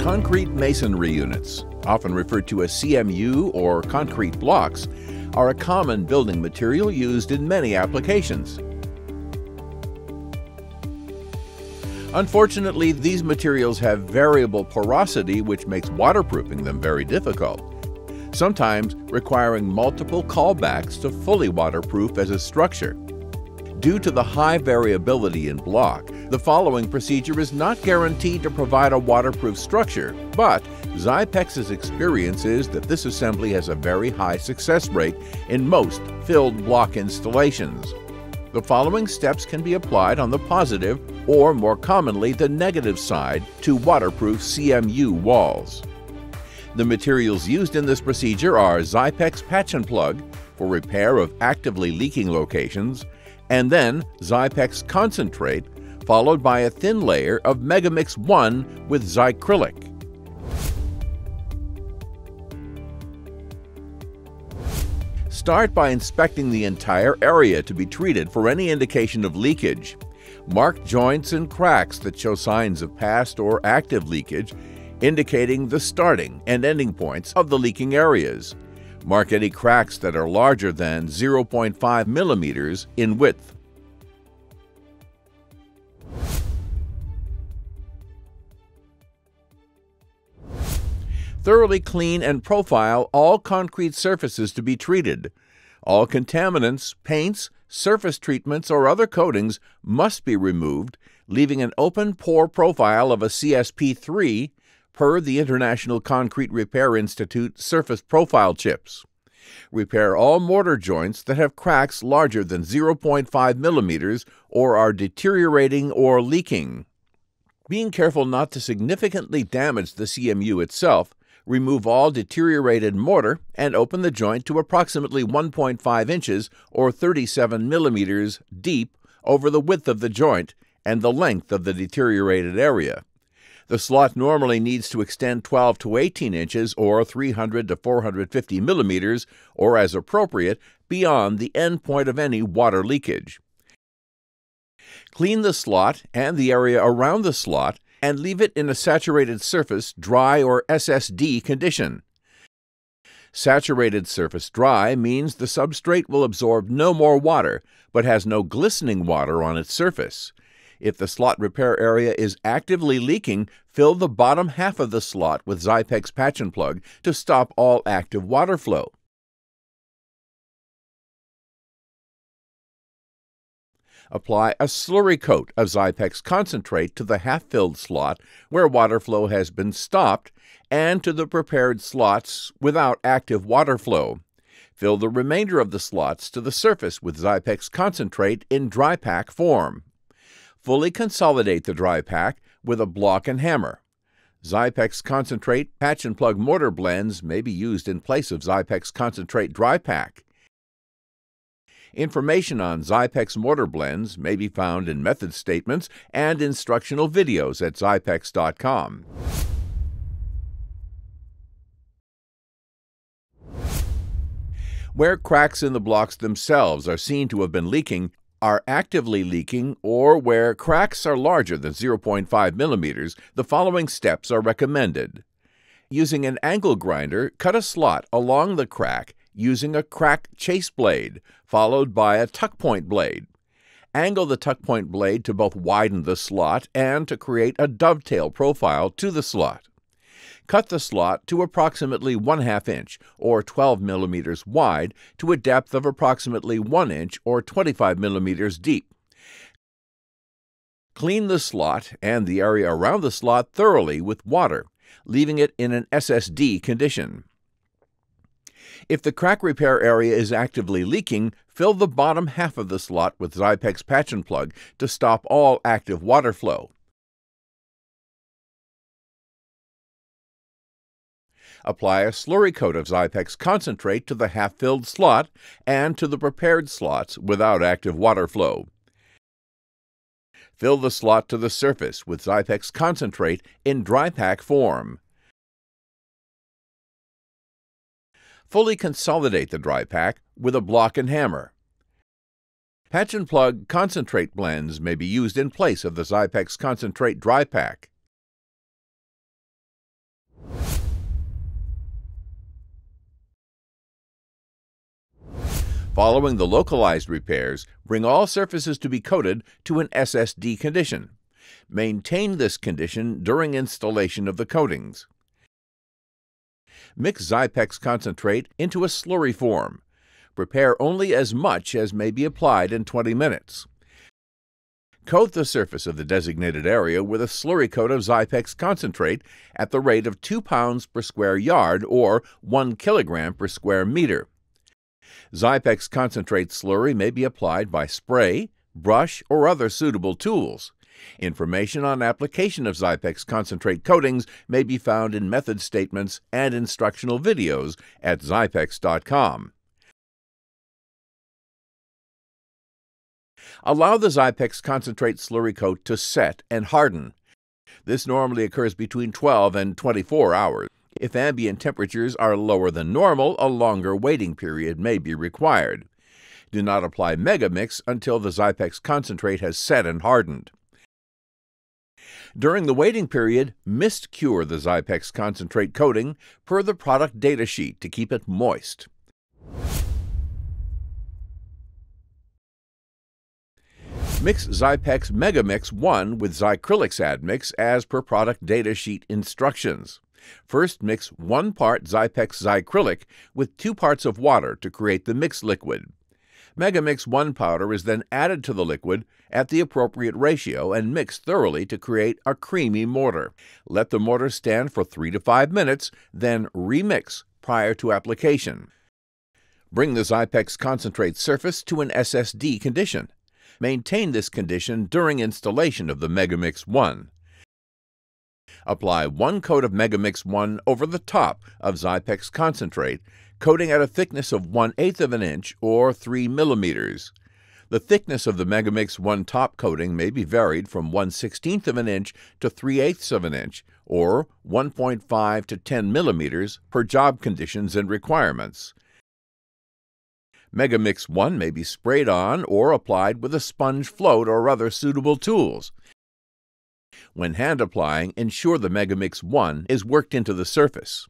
Concrete masonry units, often referred to as CMU or concrete blocks, are a common building material used in many applications. Unfortunately, these materials have variable porosity, which makes waterproofing them very difficult, sometimes requiring multiple callbacks to fully waterproof as a structure. Due to the high variability in block, the following procedure is not guaranteed to provide a waterproof structure, but Xypex's experience is that this assembly has a very high success rate in most filled block installations. The following steps can be applied on the positive, or more commonly, the negative side, to waterproof CMU walls. The materials used in this procedure are Xypex Patch and Plug for repair of actively leaking locations, and then Xypex Concentrate, followed by a thin layer of Megamix 1 with Xycrylic. Start by inspecting the entire area to be treated for any indication of leakage. Mark joints and cracks that show signs of past or active leakage, indicating the starting and ending points of the leaking areas. Mark any cracks that are larger than 0.5 millimeters in width. Thoroughly clean and profile all concrete surfaces to be treated. All contaminants, paints, surface treatments, or other coatings must be removed, leaving an open pore profile of a CSP3 per the International Concrete Repair Institute surface profile chips. Repair all mortar joints that have cracks larger than 0.5 millimeters or are deteriorating or leaking. Being careful not to significantly damage the CMU itself, remove all deteriorated mortar and open the joint to approximately 1.5 inches or 37 millimeters deep over the width of the joint and the length of the deteriorated area. The slot normally needs to extend 12 to 18 inches or 300 to 450 millimeters, or as appropriate, beyond the end point of any water leakage. Clean the slot and the area around the slot and leave it in a saturated surface, dry, or SSD condition. Saturated surface dry means the substrate will absorb no more water, but has no glistening water on its surface. If the slot repair area is actively leaking, fill the bottom half of the slot with Xypex patch and plug to stop all active water flow. Apply a slurry coat of Xypex concentrate to the half filled slot where water flow has been stopped and to the prepared slots without active water flow. Fill the remainder of the slots to the surface with Xypex concentrate in dry pack form. Fully consolidate the dry pack with a block and hammer. Xypex concentrate patch and plug mortar blends may be used in place of Xypex concentrate dry pack. Information on Xypex mortar blends may be found in method statements and instructional videos at Xypex.com. Where cracks in the blocks themselves are seen to have been leaking, are actively leaking, or where cracks are larger than 0.5 millimeters, the following steps are recommended. Using an angle grinder, cut a slot along the crack using a crack chase blade, followed by a tuck point blade. Angle the tuck point blade to both widen the slot and to create a dovetail profile to the slot. Cut the slot to approximately 1 2 inch or 12 millimeters wide to a depth of approximately 1 inch or 25 millimeters deep. Clean the slot and the area around the slot thoroughly with water, leaving it in an SSD condition. If the crack repair area is actively leaking, fill the bottom half of the slot with Xypex patch and plug to stop all active water flow. Apply a slurry coat of Xypex concentrate to the half-filled slot and to the prepared slots without active water flow. Fill the slot to the surface with Xypex concentrate in dry pack form. Fully consolidate the dry pack, with a block and hammer. Patch and plug concentrate blends may be used in place of the Xypex concentrate dry pack. Following the localized repairs, bring all surfaces to be coated to an SSD condition. Maintain this condition during installation of the coatings. Mix Xypex concentrate into a slurry form. Prepare only as much as may be applied in 20 minutes. Coat the surface of the designated area with a slurry coat of Xypex concentrate at the rate of 2 pounds per square yard or 1 kilogram per square meter. Xypex concentrate slurry may be applied by spray, brush, or other suitable tools. Information on application of Xypex concentrate coatings may be found in method statements and instructional videos at Xypex.com. Allow the Xypex concentrate slurry coat to set and harden. This normally occurs between 12 and 24 hours. If ambient temperatures are lower than normal, a longer waiting period may be required. Do not apply Megamix until the Xypex concentrate has set and hardened. During the waiting period, mist cure the Xypex concentrate coating per the product data sheet to keep it moist. Mix Xypex Megamix 1 with Zycrylix admix as per product data sheet instructions. First, mix one part Xypex Xycrylic with two parts of water to create the mix liquid. Megamix 1 powder is then added to the liquid at the appropriate ratio and mixed thoroughly to create a creamy mortar. Let the mortar stand for 3 to 5 minutes, then remix prior to application. Bring the Xypex concentrate surface to an SSD condition. Maintain this condition during installation of the Megamix 1. Apply one coat of Megamix 1 over the top of Xypex concentrate, coating at a thickness of 1 8 of an inch or 3 millimeters. The thickness of the Megamix 1 top coating may be varied from 1 16th of an inch to 3 eighths of an inch, or 1.5 to 10 millimeters per job conditions and requirements. Megamix 1 may be sprayed on or applied with a sponge float or other suitable tools. When hand applying, ensure the Megamix 1 is worked into the surface.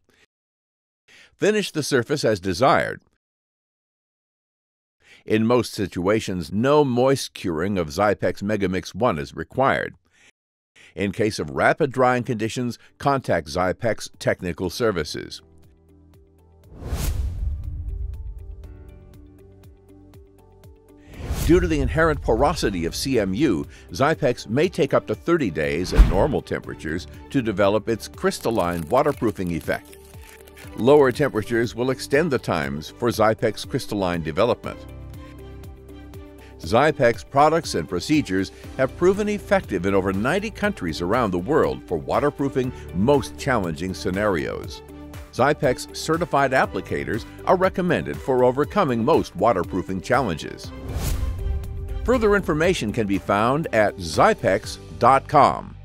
Finish the surface as desired. In most situations, no moist curing of Xypex Megamix 1 is required. In case of rapid drying conditions, contact Xypex Technical Services. Due to the inherent porosity of CMU, Xypex may take up to 30 days at normal temperatures to develop its crystalline waterproofing effect. Lower temperatures will extend the times for Xypex crystalline development. Xypex products and procedures have proven effective in over 90 countries around the world for waterproofing most challenging scenarios. Xypex certified applicators are recommended for overcoming most waterproofing challenges. Further information can be found at xypex.com.